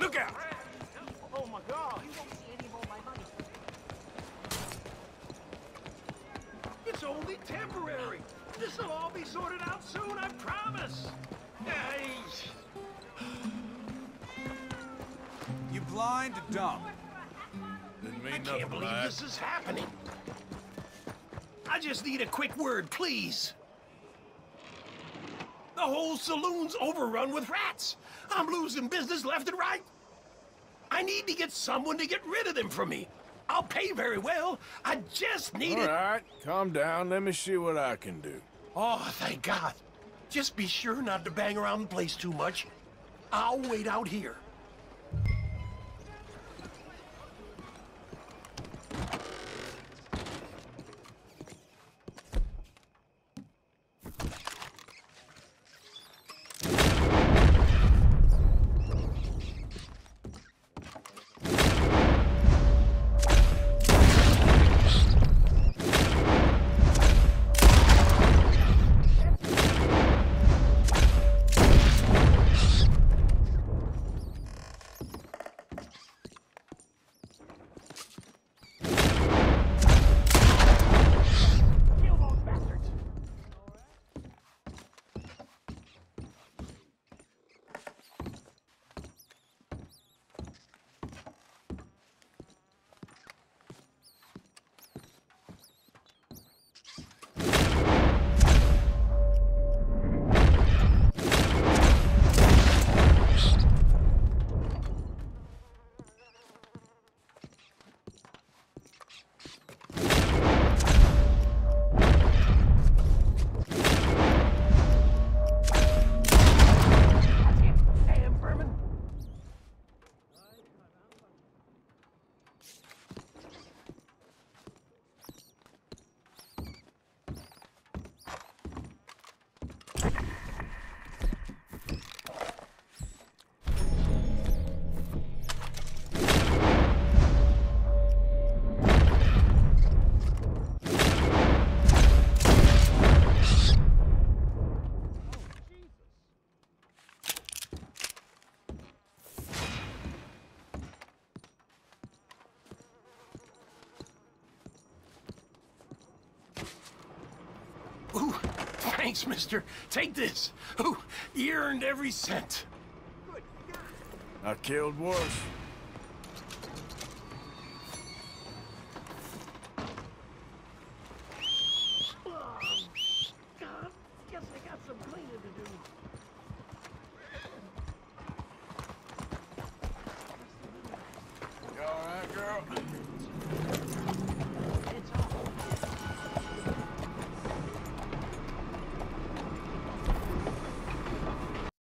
Look out! Oh my god! You won't see any more of my money. It's only temporary. This'll all be sorted out soon, I promise. Hey, You blind or dumb? Didn't mean I nothing can't believe that. this is happening. I just need a quick word, please. The whole saloon's overrun with rats. I'm losing business left and right. I need to get someone to get rid of them from me. I'll pay very well. I just need All it. All right, calm down. Let me see what I can do. Oh, thank God. Just be sure not to bang around the place too much. I'll wait out here. Thanks, mister. Take this. Ooh, you earned every cent. I killed worse. Oh, Guess I got some cleaning to do.